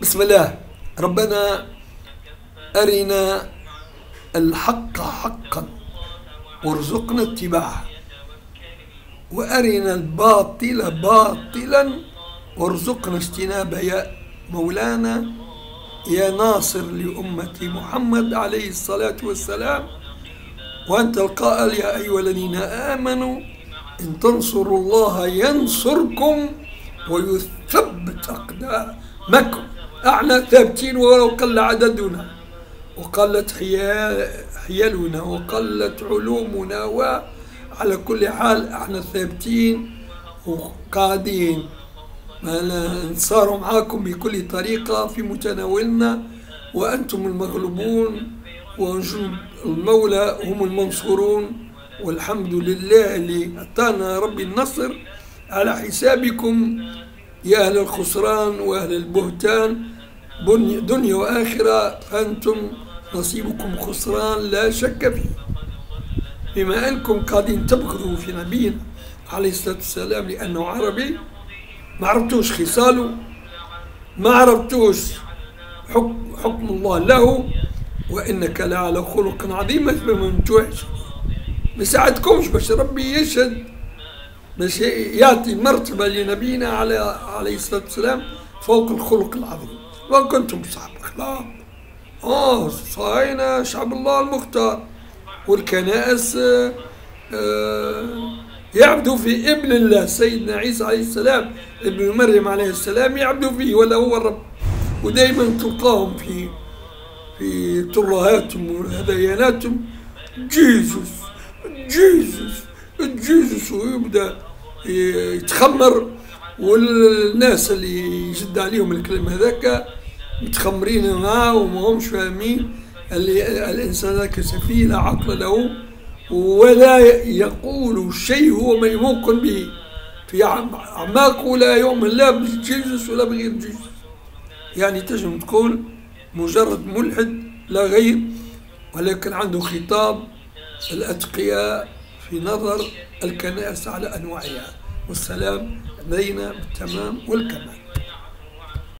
بسم الله. ربنا أرنا الحق حقا وارزقنا اتباعه. وأرنا الباطل باطلا وارزقنا اجتنابه. يا مولانا يا ناصر لأمة محمد عليه الصلاة والسلام. وأنت القائل يا أيها الذين آمنوا إن تنصروا الله ينصركم ويثبت أقدامكم. إحنا ثابتين ولو قل عددنا. وقلت حيلنا وقلت علومنا وعلى كل حال إحنا ثابتين وقاعدين نصاروا معاكم بكل طريقة في متناولنا. وأنتم المغلوبون وجند المولى هم المنصورون. والحمد لله اللي أعطانا ربي النصر على حسابكم. يا أهل الخسران وأهل البهتان دنيا وآخرة فأنتم نصيبكم خسران لا شك فيه. بما أنكم قاعدين تبغضوا في نبينا عليه الصلاة والسلام لأنه عربي ما عرفتوش خصاله ما عرفتوش حكم, حكم الله له وإنك لعلى خلق عظيم ما منتوعش ما ساعدكمش باش ربي يشهد. باش يعطي مرتبة لنبينا على عليه الصلاة والسلام فوق الخلق العظيم. وكنتم صاحب أخلاق. آه صاينا شعب الله المختار. والكنائس آه يعبدوا في ابن الله سيدنا عيسى عليه السلام ابن مريم عليه السلام يعبدوا فيه ولا هو الرب ودائما تلقاهم في في ترهاتهم وهذياناتهم. جيزوس جيزوس جيزوس ويبدأ. يتخمر والناس اللي يشد عليهم الكلام هذاك متخمرين معاه وما همش فاهمين اللي الإنسان ذاك سفيه لا عقل له ولا يقول شيء هو ما يمكن به. في أعماقه لا يؤمن لا بجيسوس ولا بغير جيسوس. يعني تجم تكون مجرد ملحد لا غير ولكن عنده خطاب الأتقياء في نظر الكنائس على أنواعها. والسلام لدينا بالتمام والكمال.